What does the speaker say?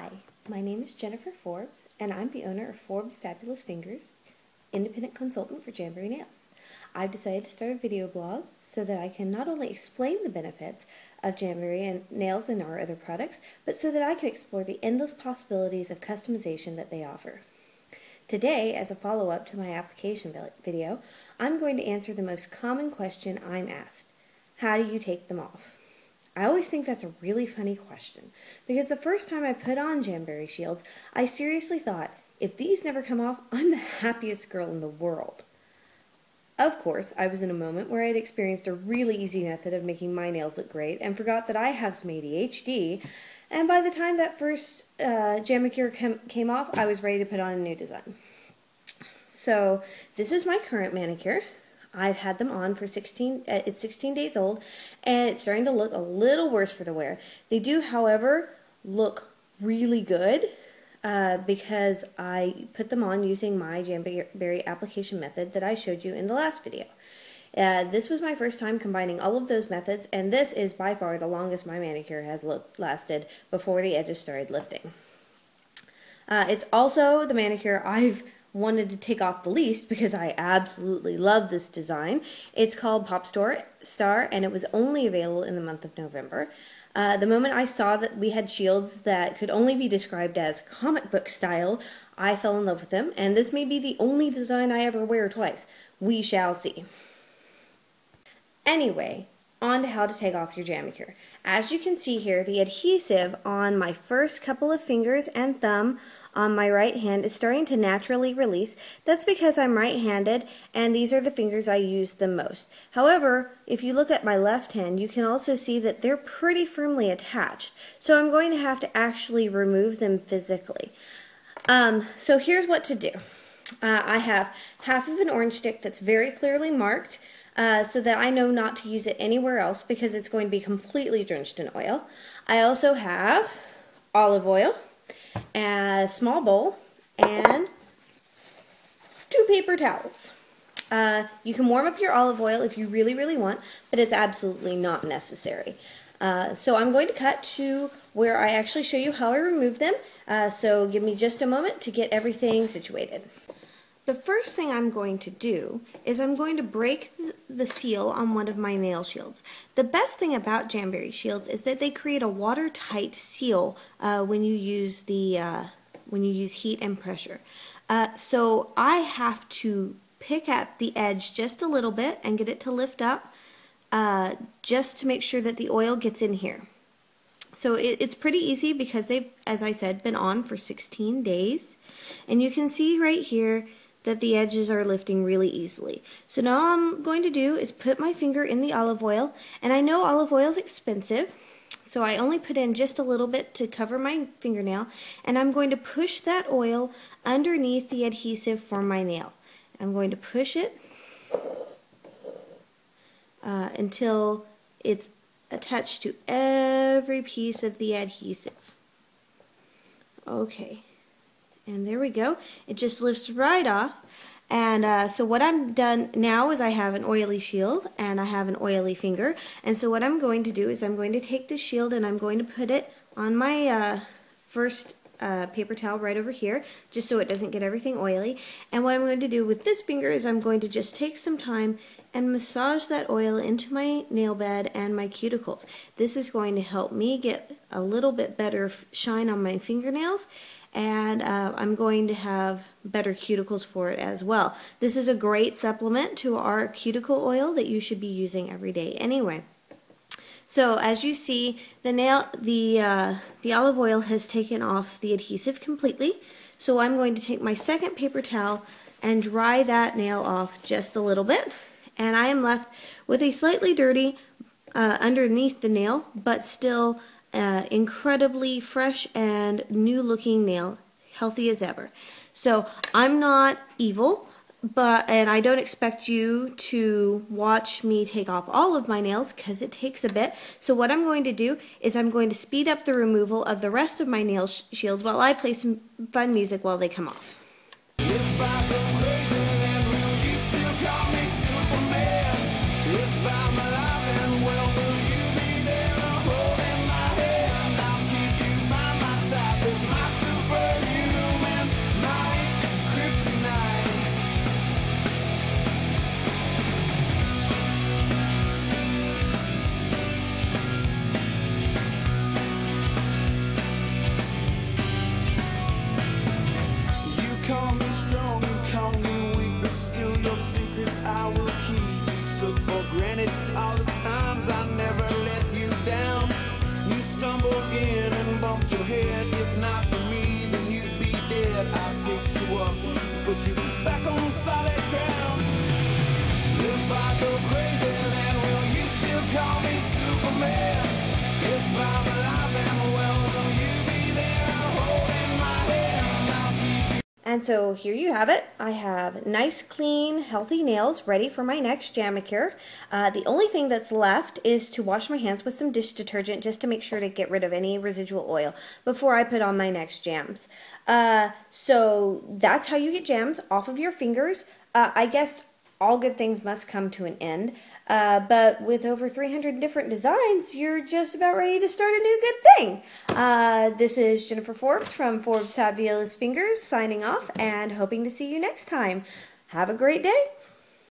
Hi, my name is Jennifer Forbes, and I'm the owner of Forbes Fabulous Fingers, independent consultant for Jamberry Nails. I've decided to start a video blog so that I can not only explain the benefits of Jamberry and nails and our other products, but so that I can explore the endless possibilities of customization that they offer. Today, as a follow-up to my application video, I'm going to answer the most common question I'm asked. How do you take them off? I always think that's a really funny question because the first time I put on Jamberry shields, I seriously thought, if these never come off, I'm the happiest girl in the world. Of course, I was in a moment where I had experienced a really easy method of making my nails look great and forgot that I have some ADHD. And by the time that first uh, Jamicure came off, I was ready to put on a new design. So this is my current manicure. I've had them on for 16, uh, it's 16 days old, and it's starting to look a little worse for the wear. They do, however, look really good uh, because I put them on using my Jamberry application method that I showed you in the last video. Uh, this was my first time combining all of those methods, and this is by far the longest my manicure has lasted before the edges started lifting. Uh, it's also the manicure I've wanted to take off the least because I absolutely love this design. It's called Pop Store Star and it was only available in the month of November. Uh, the moment I saw that we had shields that could only be described as comic book style, I fell in love with them, and this may be the only design I ever wear twice. We shall see. Anyway, on to how to take off your Jamicure. As you can see here, the adhesive on my first couple of fingers and thumb on my right hand is starting to naturally release. That's because I'm right-handed and these are the fingers I use the most. However, if you look at my left hand, you can also see that they're pretty firmly attached. So I'm going to have to actually remove them physically. Um, so here's what to do. Uh, I have half of an orange stick that's very clearly marked uh, so that I know not to use it anywhere else because it's going to be completely drenched in oil. I also have olive oil, a small bowl, and two paper towels. Uh, you can warm up your olive oil if you really, really want, but it's absolutely not necessary. Uh, so I'm going to cut to where I actually show you how I remove them. Uh, so give me just a moment to get everything situated. The first thing I'm going to do is I'm going to break the seal on one of my nail shields. The best thing about Jamberry shields is that they create a watertight seal uh, when you use the uh, when you use heat and pressure. Uh, so I have to pick at the edge just a little bit and get it to lift up uh, just to make sure that the oil gets in here. So it, it's pretty easy because they've, as I said, been on for 16 days. And you can see right here that the edges are lifting really easily. So now all I'm going to do is put my finger in the olive oil, and I know olive oil is expensive, so I only put in just a little bit to cover my fingernail, and I'm going to push that oil underneath the adhesive for my nail. I'm going to push it uh, until it's attached to every piece of the adhesive. Okay. And there we go. It just lifts right off. And uh, so what I'm done now is I have an oily shield and I have an oily finger. And so what I'm going to do is I'm going to take this shield and I'm going to put it on my uh, first uh, paper towel right over here, just so it doesn't get everything oily. And what I'm going to do with this finger is I'm going to just take some time and massage that oil into my nail bed and my cuticles. This is going to help me get a little bit better shine on my fingernails and uh, I'm going to have better cuticles for it as well. This is a great supplement to our cuticle oil that you should be using every day anyway. So as you see, the nail, the uh, the olive oil has taken off the adhesive completely. So I'm going to take my second paper towel and dry that nail off just a little bit, and I am left with a slightly dirty uh, underneath the nail, but still uh, incredibly fresh and new looking nail, healthy as ever. So I'm not evil, but and I don't expect you to watch me take off all of my nails because it takes a bit. So what I'm going to do is I'm going to speed up the removal of the rest of my nail sh shields while I play some fun music while they come off. took for granted all the times I never let you down. You stumbled in and bumped your head. If not for me, then you'd be dead. I picked you up, put you back. And so here you have it. I have nice, clean, healthy nails ready for my next Jamicure. Uh, the only thing that's left is to wash my hands with some dish detergent just to make sure to get rid of any residual oil before I put on my next jams. Uh, so that's how you get jams off of your fingers. Uh, I guess all good things must come to an end. Uh, but with over 300 different designs, you're just about ready to start a new good thing. Uh, this is Jennifer Forbes from Forbes Fabulous Fingers signing off and hoping to see you next time. Have a great day.